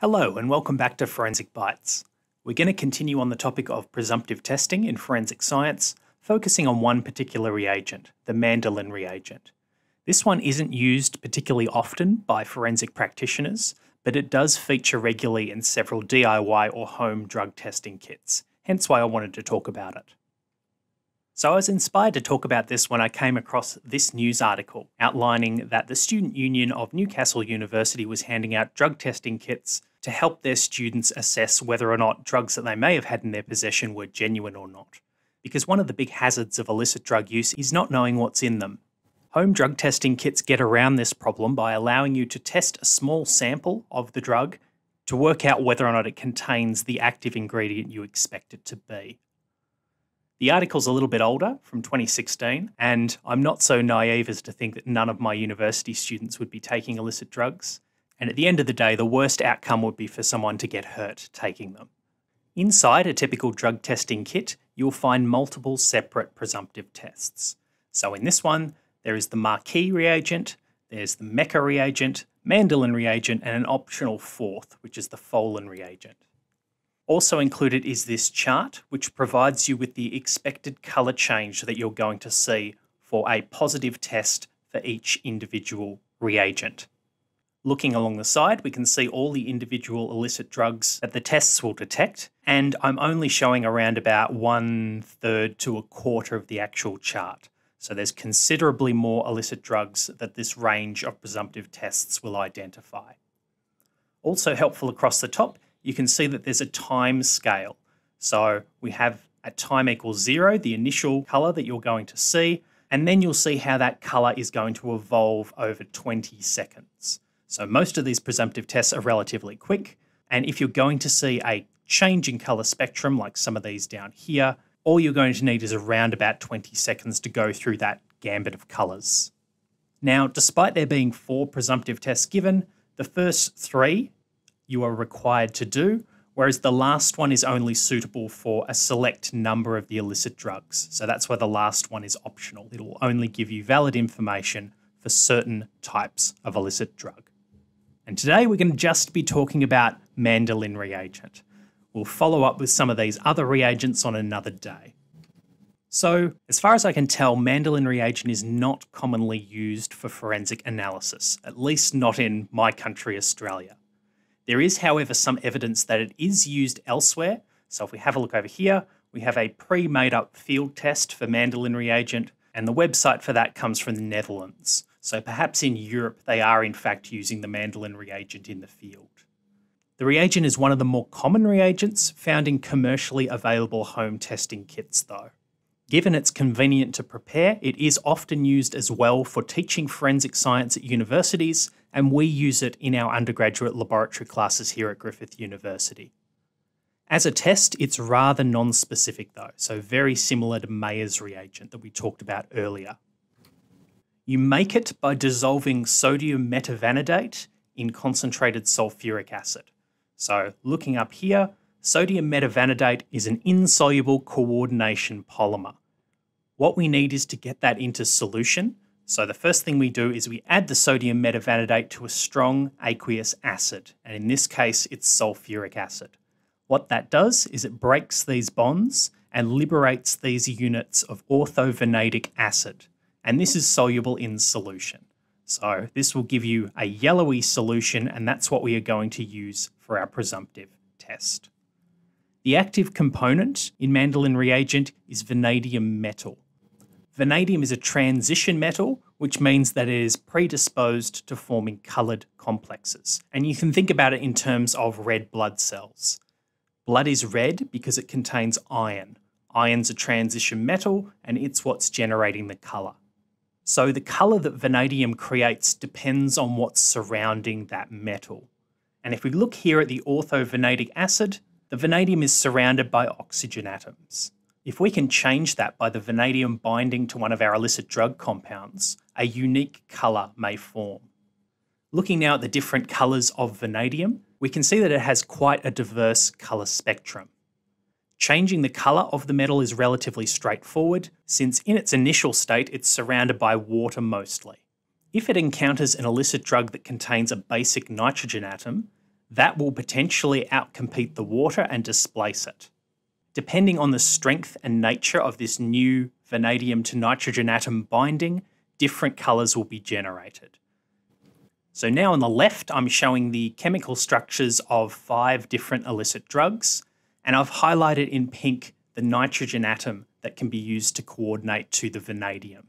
Hello, and welcome back to Forensic Bites. We're going to continue on the topic of presumptive testing in forensic science, focusing on one particular reagent, the Mandelin reagent. This one isn't used particularly often by forensic practitioners, but it does feature regularly in several DIY or home drug testing kits, hence why I wanted to talk about it. So I was inspired to talk about this when I came across this news article outlining that the Student Union of Newcastle University was handing out drug testing kits to help their students assess whether or not drugs that they may have had in their possession were genuine or not. Because one of the big hazards of illicit drug use is not knowing what's in them. Home drug testing kits get around this problem by allowing you to test a small sample of the drug to work out whether or not it contains the active ingredient you expect it to be. The article's a little bit older, from 2016, and I'm not so naive as to think that none of my university students would be taking illicit drugs. And at the end of the day, the worst outcome would be for someone to get hurt taking them. Inside a typical drug testing kit, you'll find multiple separate presumptive tests. So in this one, there is the Marquis reagent, there's the Mecke reagent, Mandelin reagent, and an optional fourth, which is the Folin reagent. Also included is this chart, which provides you with the expected colour change that you're going to see for a positive test for each individual reagent. Looking along the side, we can see all the individual illicit drugs that the tests will detect, and I'm only showing around about one third to a quarter of the actual chart. So there's considerably more illicit drugs that this range of presumptive tests will identify. Also helpful across the top, you can see that there's a time scale. So we have at time equals zero, the initial color that you're going to see, and then you'll see how that color is going to evolve over 20 seconds. So most of these presumptive tests are relatively quick. And if you're going to see a change in color spectrum, like some of these down here, all you're going to need is around about 20 seconds to go through that gambit of colors. Now, despite there being four presumptive tests given, the first three you are required to do, whereas the last one is only suitable for a select number of the illicit drugs. So that's why the last one is optional. It will only give you valid information for certain types of illicit drug. And today we're going to just be talking about Mandelin reagent. We'll follow up with some of these other reagents on another day. So, as far as I can tell, Mandelin reagent is not commonly used for forensic analysis, at least not in my country, Australia. There is, however, some evidence that it is used elsewhere. So, if we have a look over here, we have a pre made up field test for Mandelin reagent, and the website for that comes from the Netherlands. So perhaps in Europe they are in fact using the Mandelin reagent in the field. The reagent is one of the more common reagents found in commercially available home testing kits, though. Given it's convenient to prepare, it is often used as well for teaching forensic science at universities, and we use it in our undergraduate laboratory classes here at Griffith University. As a test, it's rather non specific though, so very similar to Mayer's reagent that we talked about earlier. You make it by dissolving sodium metavanadate in concentrated sulfuric acid. So, looking up here, sodium metavanadate is an insoluble coordination polymer. What we need is to get that into solution. So, the first thing we do is we add the sodium metavanadate to a strong aqueous acid, and in this case, it's sulfuric acid. What that does is it breaks these bonds and liberates these units of orthovanadic acid and this is soluble in solution. So this will give you a yellowy solution, and that's what we are going to use for our presumptive test. The active component in Mandelin reagent is vanadium metal. Vanadium is a transition metal, which means that it is predisposed to forming coloured complexes. And you can think about it in terms of red blood cells. Blood is red because it contains iron. Iron's a transition metal, and it's what's generating the colour. So the color that vanadium creates depends on what's surrounding that metal. And if we look here at the orthovanadic acid, the vanadium is surrounded by oxygen atoms. If we can change that by the vanadium binding to one of our illicit drug compounds, a unique colour may form. Looking now at the different colours of vanadium, we can see that it has quite a diverse colour spectrum. Changing the colour of the metal is relatively straightforward, since in its initial state it's surrounded by water mostly. If it encounters an illicit drug that contains a basic nitrogen atom, that will potentially outcompete the water and displace it. Depending on the strength and nature of this new vanadium to nitrogen atom binding, different colours will be generated. So now on the left, I'm showing the chemical structures of five different illicit drugs, and I've highlighted in pink the nitrogen atom that can be used to coordinate to the vanadium.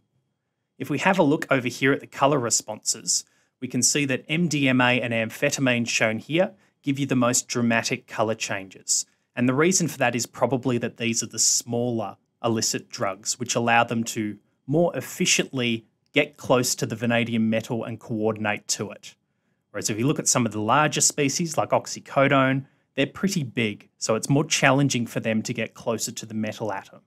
If we have a look over here at the colour responses, we can see that MDMA and amphetamine shown here give you the most dramatic colour changes. And the reason for that is probably that these are the smaller illicit drugs, which allow them to more efficiently get close to the vanadium metal and coordinate to it. Whereas if you look at some of the larger species like oxycodone, they're pretty big, so it's more challenging for them to get closer to the metal atom.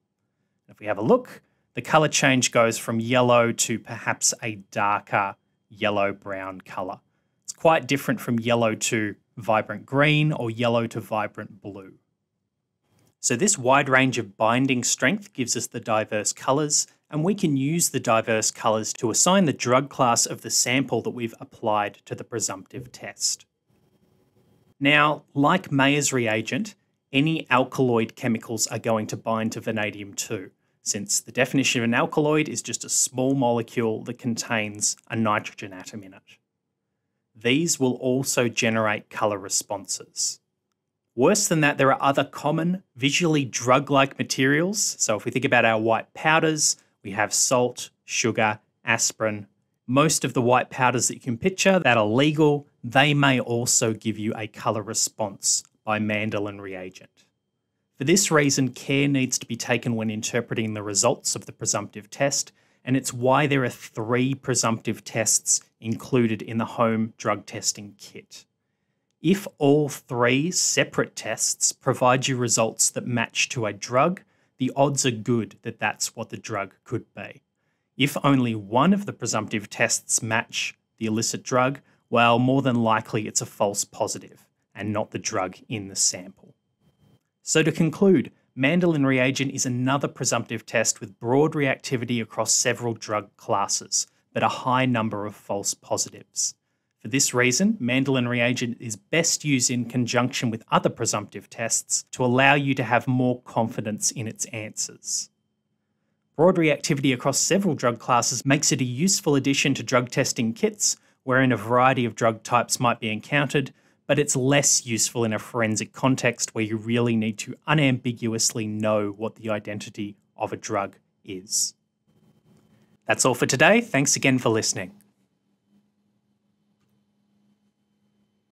If we have a look, the colour change goes from yellow to perhaps a darker yellow brown colour. It's quite different from yellow to vibrant green or yellow to vibrant blue. So this wide range of binding strength gives us the diverse colours, and we can use the diverse colours to assign the drug class of the sample that we've applied to the presumptive test. Now, like Mayer's reagent, any alkaloid chemicals are going to bind to vanadium too, since the definition of an alkaloid is just a small molecule that contains a nitrogen atom in it. These will also generate colour responses. Worse than that, there are other common visually drug like materials. So, if we think about our white powders, we have salt, sugar, aspirin. Most of the white powders that you can picture that are legal, they may also give you a colour response by Mandelin reagent. For this reason, care needs to be taken when interpreting the results of the presumptive test, and it's why there are three presumptive tests included in the home drug testing kit. If all three separate tests provide you results that match to a drug, the odds are good that that's what the drug could be. If only one of the presumptive tests match the illicit drug, well, more than likely it's a false positive and not the drug in the sample. So to conclude, Mandelin reagent is another presumptive test with broad reactivity across several drug classes, but a high number of false positives. For this reason, Mandelin reagent is best used in conjunction with other presumptive tests to allow you to have more confidence in its answers. Broad reactivity across several drug classes makes it a useful addition to drug testing kits, wherein a variety of drug types might be encountered, but it's less useful in a forensic context where you really need to unambiguously know what the identity of a drug is. That's all for today. Thanks again for listening.